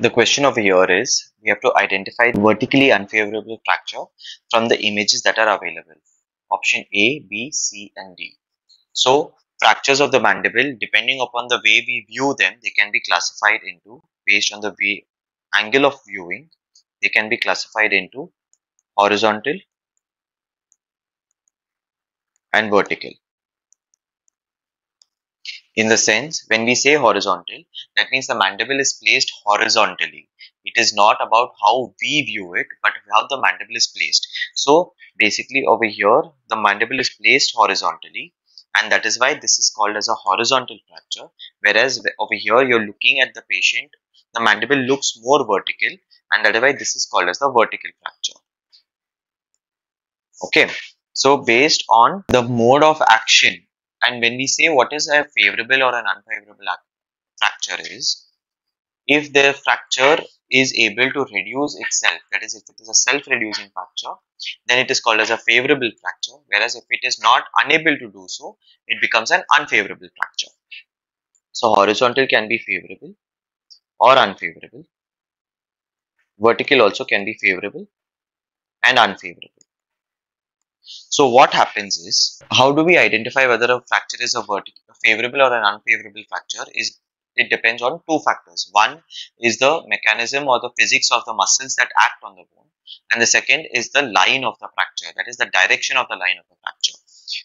The question over here is we have to identify vertically unfavorable fracture from the images that are available. Option A, B, C and D. So fractures of the mandible depending upon the way we view them they can be classified into based on the way, angle of viewing they can be classified into horizontal and vertical in the sense when we say horizontal that means the mandible is placed horizontally. It is not about how we view it but how the mandible is placed. So basically over here the mandible is placed horizontally and that is why this is called as a horizontal fracture. Whereas over here you're looking at the patient the mandible looks more vertical and that is why this is called as the vertical fracture. Okay. So based on the mode of action and when we say what is a favorable or an unfavorable fracture is, if the fracture is able to reduce itself, that is if it is a self-reducing fracture, then it is called as a favorable fracture. Whereas if it is not unable to do so, it becomes an unfavorable fracture. So horizontal can be favorable or unfavorable. Vertical also can be favorable and unfavorable. So what happens is, how do we identify whether a fracture is a vertical, a favorable or an unfavorable fracture is it depends on two factors. One is the mechanism or the physics of the muscles that act on the bone and the second is the line of the fracture that is the direction of the line of the fracture.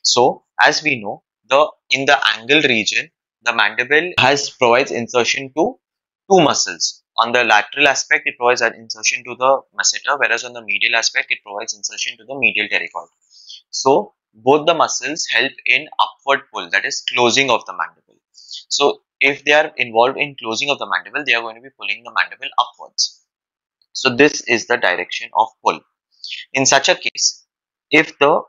So as we know the in the angle region the mandible has provides insertion to two muscles. On the lateral aspect it provides an insertion to the masseter whereas on the medial aspect it provides insertion to the medial pterygoid. So both the muscles help in upward pull that is closing of the mandible. So if they are involved in closing of the mandible they are going to be pulling the mandible upwards. So this is the direction of pull. In such a case if the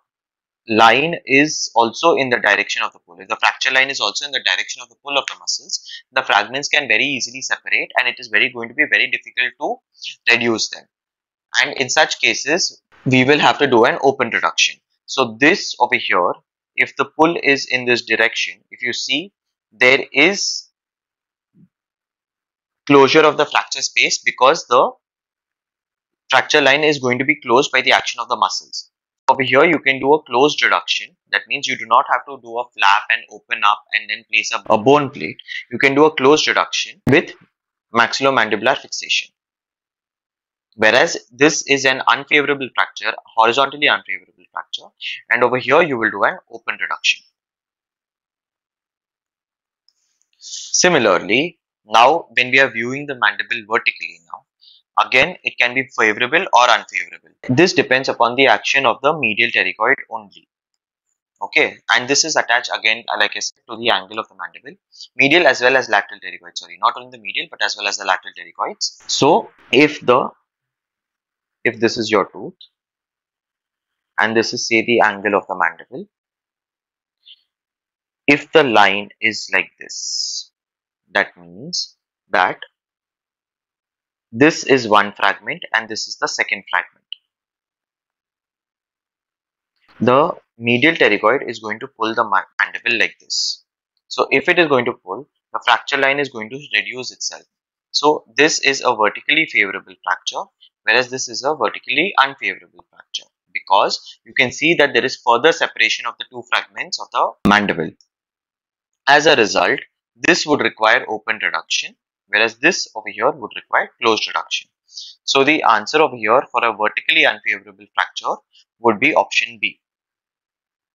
line is also in the direction of the pull. If the fracture line is also in the direction of the pull of the muscles, the fragments can very easily separate and it is very going to be very difficult to reduce them. And in such cases, we will have to do an open reduction. So this over here, if the pull is in this direction, if you see there is closure of the fracture space because the fracture line is going to be closed by the action of the muscles. Over here you can do a closed reduction that means you do not have to do a flap and open up and then place a, a bone plate. You can do a closed reduction with maxillomandibular fixation. Whereas this is an unfavorable fracture, horizontally unfavorable fracture and over here you will do an open reduction. Similarly, now when we are viewing the mandible vertically now, again it can be favorable or unfavorable. This depends upon the action of the medial pterygoid only. Okay, and this is attached again, uh, like I said, to the angle of the mandible, medial as well as lateral pterygoid. Sorry, not only the medial but as well as the lateral pterygoids. So, if the if this is your tooth and this is say the angle of the mandible if the line is like this that means that this is one fragment and this is the second fragment. The medial pterygoid is going to pull the mandible like this. So if it is going to pull the fracture line is going to reduce itself. So this is a vertically favorable fracture whereas this is a vertically unfavorable fracture because you can see that there is further separation of the two fragments of the mandible. As a result, this would require open reduction whereas this over here would require closed reduction. So the answer over here for a vertically unfavorable fracture would be option B.